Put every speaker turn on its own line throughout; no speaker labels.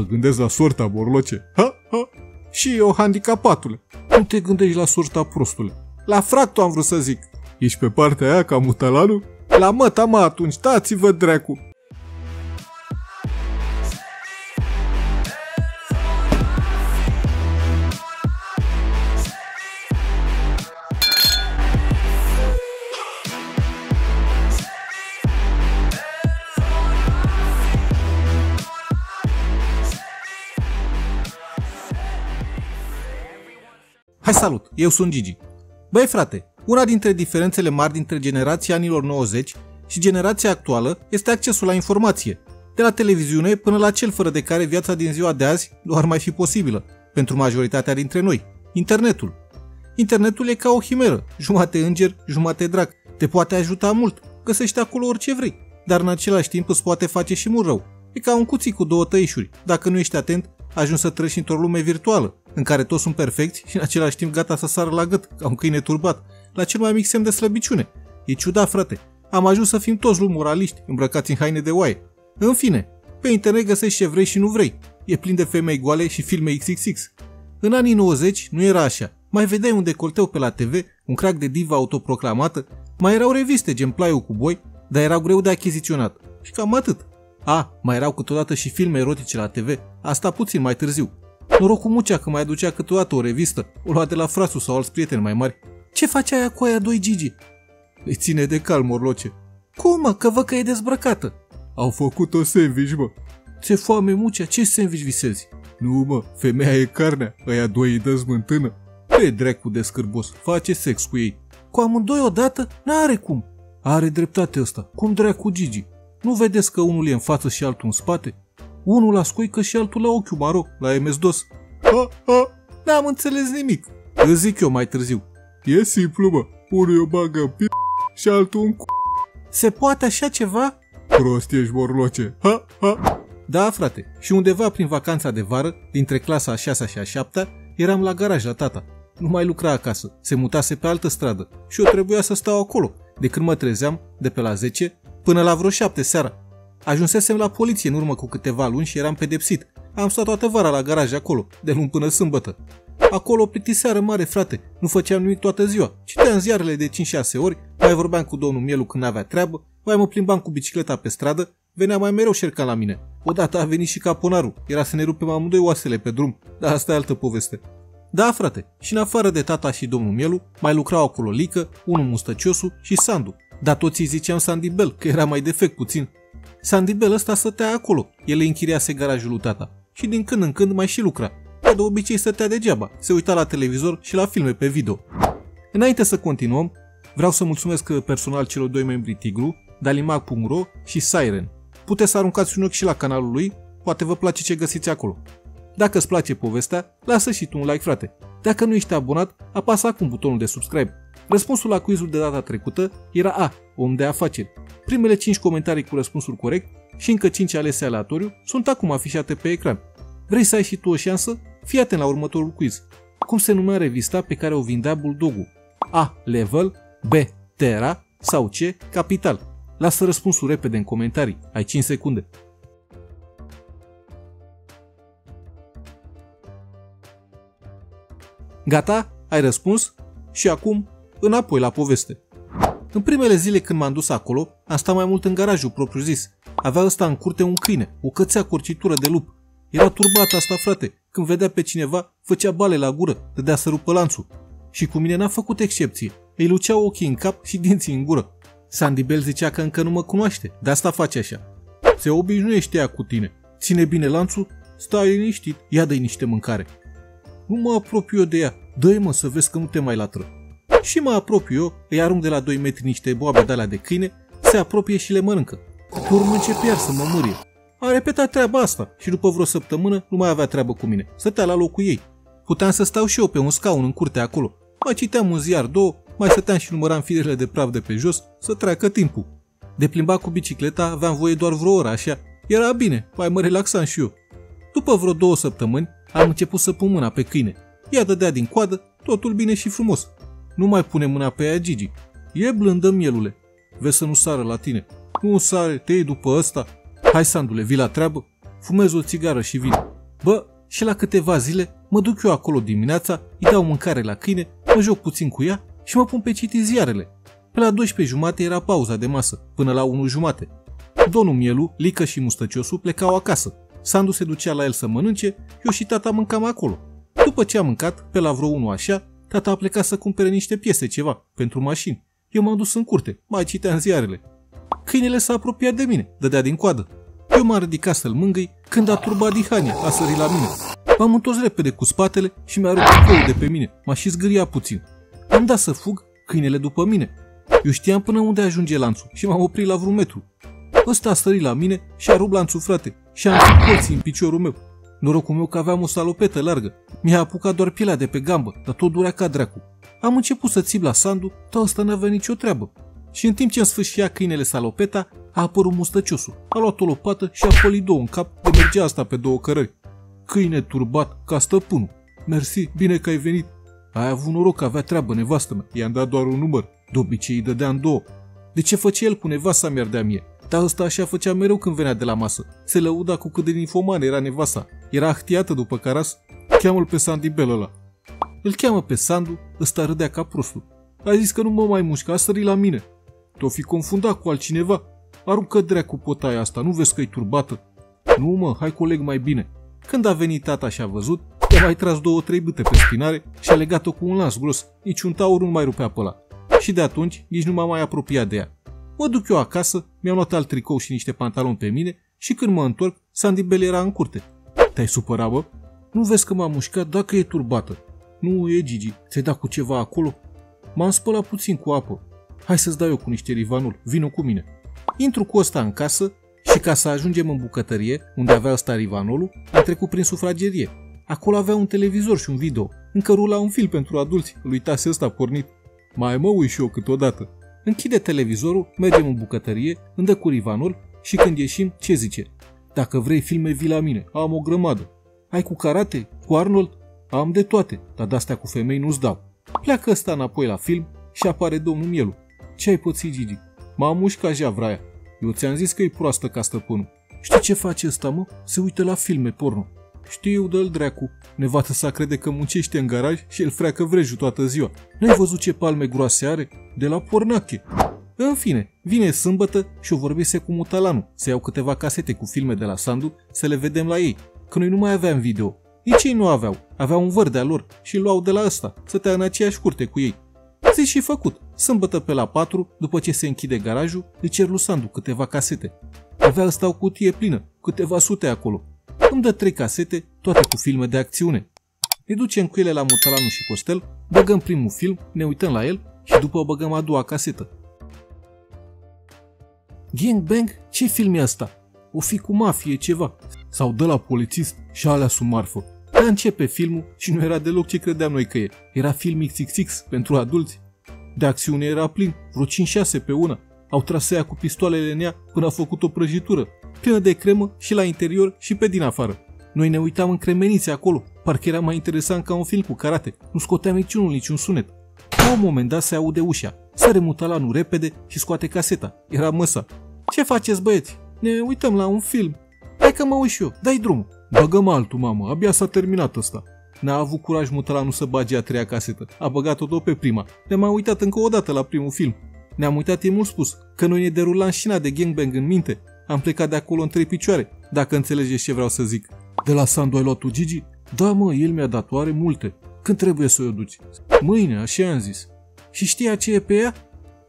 Mă gândesc la sorta, borloce. Ha, ha. Și eu, handicapatule. Nu te gândești la sorta, prostule. La fractul am vrut să zic. Ești pe partea aia ca mutalanu? La măta mă atunci, dați-vă dracu. Hai salut, eu sunt Gigi. Băi frate, una dintre diferențele mari dintre generația anilor 90 și generația actuală este accesul la informație, de la televiziune până la cel fără de care viața din ziua de azi nu ar mai fi posibilă, pentru majoritatea dintre noi, internetul. Internetul e ca o chimeră, jumate înger, jumate drac, te poate ajuta mult, găsești acolo orice vrei, dar în același timp îți poate face și mult rău. E ca un cuțit cu două tăișuri, dacă nu ești atent, ajungi să treci într-o lume virtuală, în care toți sunt perfecți și în același timp gata să sară la gât, ca un câine turbat, la cel mai mic semn de slăbiciune. E ciudat, frate. Am ajuns să fim toți lumi moraliști, îmbrăcați în haine de oaie. În fine, pe internet găsești ce vrei și nu vrei. E plin de femei goale și filme XXX. În anii 90 nu era așa. Mai vedeai un decolteu pe la TV, un crack de diva autoproclamată, mai erau reviste gen Plaiul cu boi, dar erau greu de achiziționat. Și cam atât. A, mai erau câteodată și filme erotice la TV, asta puțin mai târziu. Noroc cu Mucea că mai aducea câteodată o revistă, o lua de la frasul sau alți prieteni mai mari. Ce face aia cu aia doi Gigi? Îi ține de cal, morloce. Cum, mă, că văd că e dezbrăcată. Au făcut o sandwich, mă. Ce foame, Mucea, ce sandwich visezi? Nu, mă, femeia e carnea, ăia doi îi dă smântână. Pe dracu de scârbos, face sex cu ei. Cu amândoi odată? N-are cum. Are dreptate ăsta. Cum dracu Gigi? Nu vedeți că unul e în față și altul în spate? Unul la scoică și altul la ochiul maro, la MS-DOS. Ha, ha, n-am înțeles nimic. Îți zic eu mai târziu. E simplu, mă. Unul o bagă în p*** și altul în c***. Se poate așa ceva? Prost ești, morloce. Ha, ha. Da, frate. Și undeva prin vacanța de vară, dintre clasa a 6 și a 7 eram la garaj la tata. Nu mai lucra acasă, se mutase pe altă stradă și eu trebuia să stau acolo, de când mă trezeam, de pe la 10 până la vreo 7 seara. Ajunsesem la poliție în urmă cu câteva luni și eram pedepsit. Am stat toată vara la garaj acolo, de luni până sâmbătă. Acolo o plictiseară mare, frate. Nu făceam nimic toată ziua. Citeam ziarele de 5-6 ori, mai vorbeam cu domnul Mielu când avea treabă, mai mă plimbam cu bicicleta pe stradă, venea mai mereu șerca la mine. Odată a venit și caponarul, era să ne rupem amândoi oasele pe drum, dar asta e altă poveste. Da, frate, și în afară de tata și domnul Mielu, mai lucrau acolo Lică, unul mustăciosu și Sandu. Dar toți îi ziceam Sandy Bell, că era mai defect puțin. Sandy Bell ăsta stătea acolo, el îi închiriase garajul lui tata. Și din când în când mai și lucra. Dar de obicei stătea degeaba, se uita la televizor și la filme pe video. Înainte să continuăm, vreau să mulțumesc personal celor doi membri Tigru, Dalimac.ro și Siren. Puteți să aruncați un ochi și la canalul lui, poate vă place ce găsiți acolo. Dacă îți place povestea, lasă și tu un like, frate. Dacă nu ești abonat, apasă acum butonul de subscribe. Răspunsul la quizul de data trecută era A, om de afaceri. Primele 5 comentarii cu răspunsul corect și încă 5 alese aleatoriu sunt acum afișate pe ecran. Vrei să ai și tu o șansă? Fii atent la următorul quiz. Cum se numea revista pe care o vindea Bulldogul? A. Level B. Terra sau C. Capital? Lasă răspunsul repede în comentarii. Ai 5 secunde. Gata? Ai răspuns? Și acum, înapoi la poveste. În primele zile când m-am dus acolo, am stat mai mult în garajul propriu zis. Avea ăsta în curte un câine, o cățea corcitură de lup. Era turbat asta, frate. Când vedea pe cineva, făcea bale la gură, dădea să rupă lanțul. Și cu mine n-a făcut excepție. Îi luceau ochii în cap și dinții în gură. Sandy Bell zicea că încă nu mă cunoaște, de asta face așa. Se obișnuiește ea cu tine. Ține bine lanțul, stai liniștit, ia dă niște mâncare. Nu mă apropiu eu de ea, dă mă să vezi că nu te mai latră. Și mă apropiu eu, îi arunc de la 2 metri niște boabe de alea de câine, se apropie și le mănâncă. Pe urmă începe iar să mă mârie. A repetat treaba asta și după vreo săptămână nu mai avea treabă cu mine. Stătea la locul ei. Puteam să stau și eu pe un scaun în curte acolo. Mai citeam un ziar, două, mai stăteam și număram firele de praf de pe jos să treacă timpul. De plimbat cu bicicleta aveam voie doar vreo oră așa. Era bine, mai mă relaxam și eu. După vreo două săptămâni am început să pun mâna pe câine. Ea dădea din coadă, totul bine și frumos. Nu mai pune mâna pe ea, Gigi. E blândă, mielule. Vezi să nu sară la tine. Nu sare, te iei după ăsta. Hai, Sandule, vii la treabă? fumez o țigară și vin. Bă, și la câteva zile mă duc eu acolo dimineața, îi dau mâncare la câine, mă joc puțin cu ea și mă pun pe citit ziarele. Pe la 12 jumate era pauza de masă, până la 1 jumate. Domnul Mielu, Lică și Mustăciosul plecau acasă. Sandu se ducea la el să mănânce, eu și tata mâncam acolo. După ce am mâncat, pe la vreo 1 așa, tata a plecat să cumpere niște piese ceva pentru mașini. Eu m-am dus în curte, mai citeam ziarele. Câinele s-a apropiat de mine, dădea din coadă. Eu m-am ridicat să-l mângâi când a turbat dihania, a sărit la mine. M-am întors repede cu spatele și mi-a rupt coul de pe mine. M-a și zgâria puțin. Am dat să fug, câinele după mine. Eu știam până unde ajunge lanțul și m-am oprit la vreun metru. Ăsta a sărit la mine și a rupt lanțul, frate, și am făcut colții în piciorul meu. Norocul meu că aveam o salopetă largă. Mi-a apucat doar pielea de pe gambă, dar tot durea ca dracu. Am început să țip la Sandu, dar ăsta n-avea nicio treabă. Și în timp ce îmi sfâșia câinele salopeta, a apărut mustăciosul. A luat o lopată și a pălit două în cap de mergea asta pe două cărări. Câine turbat ca stăpânul. Mersi, bine că ai venit. Ai avut noroc că avea treabă nevastă mea. I-am dat doar un număr. De obicei îi dădeam două. De ce făcea el cu nevasta mi-ar mie? Dar ăsta așa făcea mereu când venea de la masă. Se lăuda cu cât de ninfoman era nevasta. Era ahtiată după caras. Cheamă-l pe Sandy Bell ăla. Îl cheamă pe Sandu, ăsta râdea ca prostul. A zis că nu mă mai mușcă, a sărit la mine. Te-o fi confundat cu altcineva. Aruncă dracu potaia asta, nu vezi că e turbată? Nu mă, hai coleg mai bine. Când a venit tata și a văzut, i-a mai tras două, trei bâte pe spinare și a legat-o cu un lans gros. Nici un taur nu mai rupea pe ăla. Și de atunci nici nu m-am mai apropiat de ea. Mă duc eu acasă, mi-am luat alt tricou și niște pantaloni pe mine și când mă întorc, Sandy Bell era în curte. Te-ai supărat, bă? Nu vezi că m-am mușcat dacă e turbată. Nu e, Gigi, ți-ai dat cu ceva acolo? M-am spălat puțin cu apă. Hai să-ți dau eu cu niște rivanul, vino cu mine. Intru cu ăsta în casă și ca să ajungem în bucătărie, unde avea ăsta rivanolul, am trecut prin sufragerie. Acolo avea un televizor și un video. Încă rula un film pentru adulți, îl uitase ăsta pornit. Mai mă uit și eu câteodată. Închide televizorul, mergem în bucătărie, îmi dă cu rivanul și când ieșim, ce zice? Dacă vrei filme, vii la mine, am o grămadă. Ai cu karate? Cu Arnold? Am de toate, dar de-astea cu femei nu-ți dau. Pleacă ăsta înapoi la film și apare domnul Mielu. Ce ai pățit, Gigi? M-a mușcat javraia. Eu ți-am zis că e proastă ca stăpânul. Știi ce face ăsta, mă? Se uită la filme porno. Știu, dă-l dracu. Nevată sa crede că muncește în garaj și el freacă vrejul toată ziua. N-ai văzut ce palme groase are? De la pornache. În fine, vine sâmbătă și o vorbise cu Mutalanu să iau câteva casete cu filme de la Sandu să le vedem la ei, că noi nu mai aveam video. Nici ei nu aveau, aveau un văr de-a lor și îl luau de la ăsta, stătea în aceeași curte cu ei. Zis și făcut. Sâmbătă pe la 4, după ce se închide garajul, îi cer lui Sandu câteva casete. Avea ăsta o cutie plină, câteva sute acolo. Îmi dă trei casete, toate cu filme de acțiune. Ne ducem cu ele la Mutalanu și Costel, băgăm primul film, ne uităm la el și după băgăm a doua casetă. Gang Bang? Ce film e asta? O fi cu mafie ceva. Sau de la polițist și alea sunt marfă. Dar începe filmul și nu era deloc ce credeam noi că e. Era film XXX pentru adulți. De acțiune era plin, vreo 5-6 pe una. Au tras ea cu pistoalele în ea până a făcut o prăjitură, plină de cremă și la interior și pe din afară. Noi ne uitam în cremenițe acolo, parcă era mai interesant ca un film cu karate, nu scoteam niciunul niciun sunet. La un moment dat se aude ușa, sare mutalanul repede și scoate caseta. Era măsa. Ce faceți băieți? Ne uităm la un film. Hai că mă uit și eu, dai drumul. Băgăm altul, mamă, abia s-a terminat ăsta. N-a avut curaj nu să bage a treia casetă. A băgat-o tot pe prima. Ne-am mai uitat încă o dată la primul film. Ne-am uitat, e mult spus, că noi ne derulam șina de gangbang în minte. Am plecat de acolo în trei picioare, dacă înțelegeți ce vreau să zic. De la Sandu ai luat tu Gigi? Da, mă, el mi-a dat oare multe. Când trebuie să o duci? Mâine, așa am zis. Și știa ce e pe ea?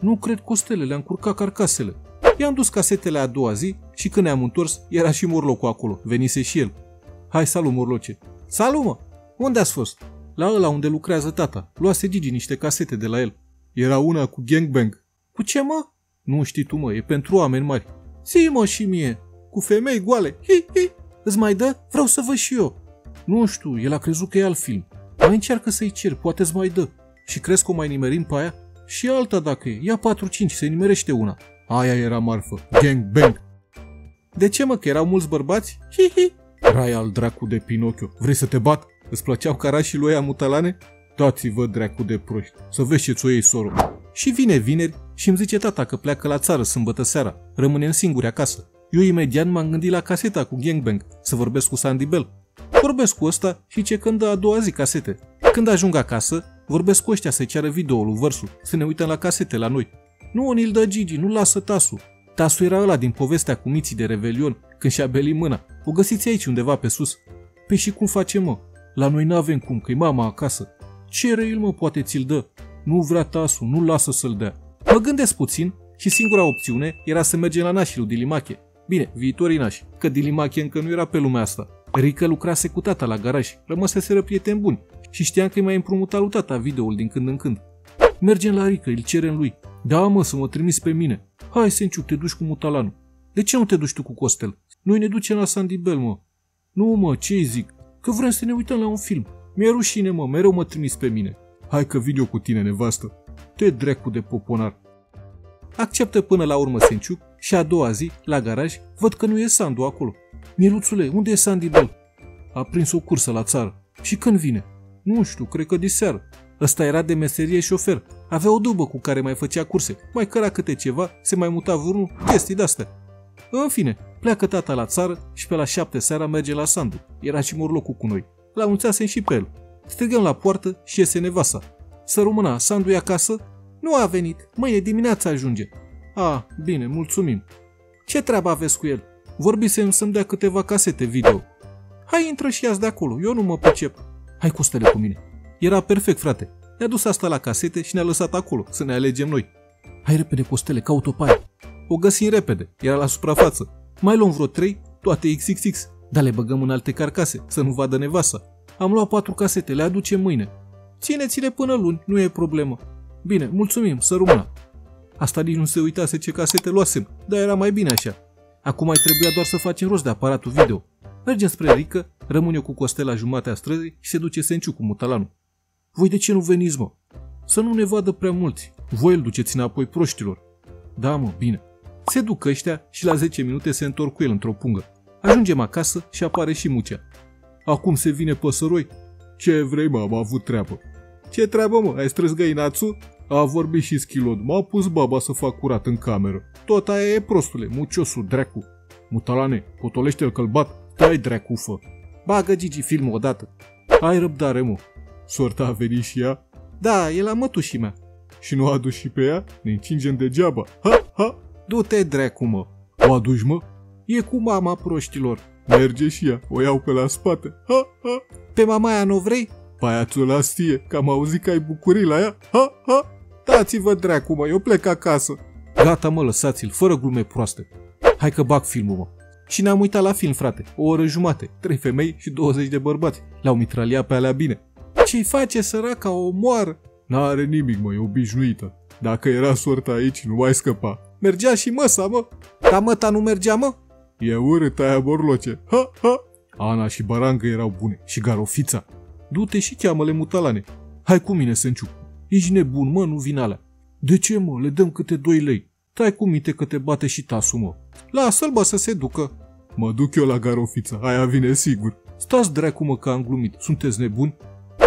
Nu cred costele, le-am curcat carcasele. I-am dus casetele a doua zi și când ne-am întors, era și morlocul acolo, venise și el. Hai, salut, morloce. Salut, mă! Unde ați fost? La ăla unde lucrează tata. Luase Gigi niște casete de la el. Era una cu gangbang. Cu ce, mă? Nu știi tu, mă, e pentru oameni mari. Zi, mă, și mie. Cu femei goale. Hi, hi. Îți mai dă? Vreau să văd și eu. Nu știu, el a crezut că e alt film. Mai încearcă să-i cer, poate îți mai dă. Și crezi că o mai nimerim pe aia? Și alta dacă e. Ia 4-5, se nimerește una. Aia era marfă. Gang bang. De ce mă, că erau mulți bărbați? Hi, hi. Rai al dracu de Pinocchio. Vrei să te bat? Îți plăceau carașii lui mutalane? Dați-vă dracu de proști. Să vezi ce-ți o iei soro. Și vine vineri și îmi zice tata că pleacă la țară sâmbătă seara. Rămânem singuri acasă. Eu imediat m-am gândit la caseta cu gangbang, să vorbesc cu Sandy Bell. Vorbesc cu ăsta și ce când a doua zi casete. Când ajung acasă, vorbesc cu ăștia să-i ceară videoul vărsul, să ne uităm la casete la noi. Nu, ni-l dă Gigi, nu lasă Tasu. Tasu era ăla din povestea cu miții de Revelion, când și-a belit mâna. O găsiți aici undeva pe sus. Păi și cum facem, mă? La noi n-avem cum, că-i mama acasă. Ce el, mă, poate ți-l dă? Nu vrea Tasu, nu lasă să-l dea. Mă gândesc puțin și singura opțiune era să mergem la nașii lui Dilimache. Bine, viitorii nași, că Dilimache încă nu era pe lumea asta. Rică lucrase cu tata la garaj, rămăseseră prieteni buni și știam că îi mai împrumuta lui tata videoul din când în când. Mergem la Rică, îl cerem lui. Da, mă, să mă trimis pe mine. Hai, Senciu, te duci cu mutalanul. De ce nu te duci tu cu Costel? Noi ne ducem la Sandy Bell, mă. Nu, mă, ce zic? Că vrem să ne uităm la un film. Mi-e rușine, mă, mereu mă trimis pe mine. Hai că video cu tine, nevastă. Te drecu de poponar. Acceptă până la urmă Senciu și a doua zi, la garaj, văd că nu e Sandu acolo. Mieluțule, unde e Sandy Bell? A prins o cursă la țară. Și când vine? Nu știu, cred că diseară. Ăsta era de meserie șofer. Avea o dubă cu care mai făcea curse. Mai căra câte ceva, se mai muta vreunul, chestii de-astea. În fine, pleacă tata la țară și pe la șapte seara merge la Sandu. Era și morlocul cu noi. L anunțasem și pe el. Strigăm la poartă și iese nevasa. Să rămână, Sandu e acasă? Nu a venit. Mâine dimineața ajunge. A, bine, mulțumim. Ce treabă aveți cu el? Vorbisem să-mi dea câteva casete video. Hai, intră și ia de acolo, eu nu mă pricep. Hai, Costele, cu mine. Era perfect, frate. Ne-a dus asta la casete și ne-a lăsat acolo, să ne alegem noi. Hai repede, Costele, caut o paie. O găsim repede, era la suprafață. Mai luăm vreo trei, toate XXX, dar le băgăm în alte carcase, să nu vadă nevasa. Am luat patru casete, le aducem mâine. Țineți-le până luni, nu e problemă. Bine, mulțumim, să rămână. Asta nici nu se uitase ce casete luasem, dar era mai bine așa. Acum mai trebuia doar să facem rost de aparatul video. Mergem spre Rică, rămân eu cu Costel la jumatea străzii și se duce Senciu cu mutalanul. Voi de ce nu veniți, mă? Să nu ne vadă prea mulți. Voi îl duceți înapoi proștilor. Da, mă, bine. Se duc ăștia și la 10 minute se întorc cu el într-o pungă. Ajungem acasă și apare și Mucea. Acum se vine păsăroi? Ce vrei, mă, am avut treabă. Ce treabă, mă? Ai strâns găinațul? A vorbit și schilod. M-a pus baba să fac curat în cameră. Tot aia e prostule, muciosul, dracu. Mutalane, potolește-l călbat, stai dracufă. Bagă Gigi filmul odată. Ai răbdare, mă. Sorta a venit și ea? Da, e la mătușii mea. Și nu a adus și pe ea? Ne încingem degeaba. Ha, ha! Du-te, dracu, mă. O aduci, mă? E cu mama proștilor. Merge și ea, o iau pe la spate. Ha, ha! Pe mama aia nu vrei? Paiațul la stie, că am auzit că ai bucurii la ea. Ha, ha! Dați-vă dracu, mă, eu plec acasă. Gata, mă, lăsați-l, fără glume proaste. Hai că bag filmul, mă. Și ne-am uitat la film, frate. O oră jumate, trei femei și 20 de bărbați. Le-au mitraliat pe alea bine. Ce-i face săraca, o moară? N-are nimic, mă, e obișnuită. Dacă era sorta aici, nu mai scăpa. Mergea și măsa, mă. Dar măta nu mergea, mă? E urât aia borloce. Ha, ha. Ana și Barangă erau bune. Și Garofița. Du-te și cheamă-le mutalane. Hai cu mine, Sânciu. Ești nebun, mă, nu vin alea. De ce, mă? Le dăm câte 2 lei. Tai cu minte că te bate și tasul, mă. Lasă-l, bă, să se ducă. Mă duc eu la garofița, aia vine sigur. Stați dracu, mă, că am glumit. Sunteți nebuni?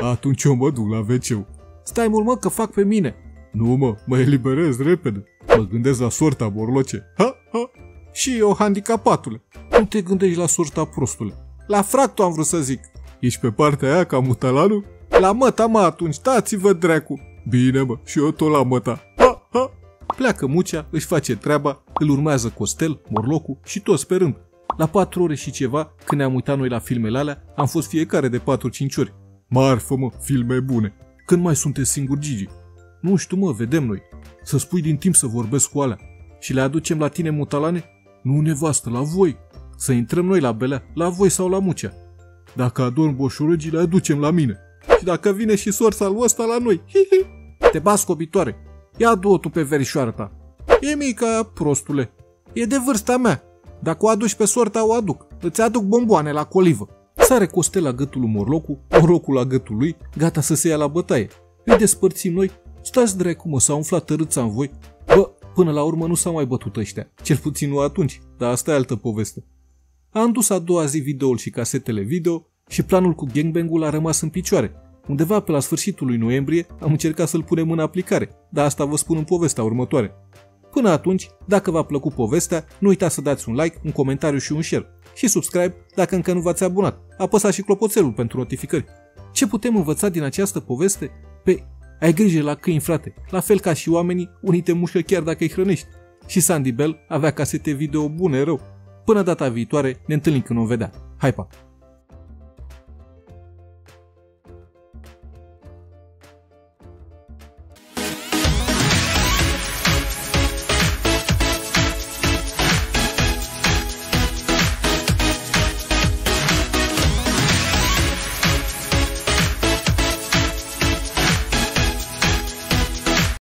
Atunci eu mă duc la wc Stai mult, mă, că fac pe mine. Nu, mă, mă eliberez repede. Mă gândesc la sorta, borloce. Ha, ha. Și eu, handicapatule. Nu te gândești la sorta, prostule. La fractul am vrut să zic. Ești pe partea aia ca mutalanul? La măta, mă, atunci, stați-vă dracu. Bine, mă, și eu tot la măta. Ha, ha. Pleacă Mucea, își face treaba, îl urmează Costel, Morlocu și toți sperând. La patru ore și ceva, când ne-am uitat noi la filmele alea, am fost fiecare de 4-5 ori. Marfă, mă, filme bune. Când mai sunteți singuri, Gigi? Nu știu, mă, vedem noi. Să spui din timp să vorbesc cu alea. Și le aducem la tine, mutalane? Nu, nevastă, la voi. Să intrăm noi la belea, la voi sau la Mucea. Dacă adorm boșorăgii, le aducem la mine. Și dacă vine și sorța lui ăsta la noi, hi, hi. Te bas scobitoare. Ia du tu pe verișoara ta. E mică, prostule. E de vârsta mea. Dacă o aduci pe sorta, o aduc. Îți aduc bomboane la colivă. Sare Costel la gâtul lui Morlocu, Morlocul la gâtul lui, gata să se ia la bătaie. Îi despărțim noi. Stați dracu mă, s-a umflat tărâța în voi. Bă, până la urmă nu s-au mai bătut ăștia. Cel puțin nu atunci, dar asta e altă poveste. Am dus a doua zi videoul și casetele video și planul cu gangbang-ul a rămas în picioare. Undeva pe la sfârșitul lui noiembrie am încercat să-l punem în aplicare, dar asta vă spun în povestea următoare. Până atunci, dacă v-a plăcut povestea, nu uitați să dați un like, un comentariu și un share. Și subscribe dacă încă nu v-ați abonat. Apăsați și clopoțelul pentru notificări. Ce putem învăța din această poveste? Pe ai grijă la câini, frate. La fel ca și oamenii, unii te mușcă chiar dacă îi hrănești. Și Sandy Bell avea casete video bune rău. Până data viitoare, ne întâlnim când o vedea. Hai pa!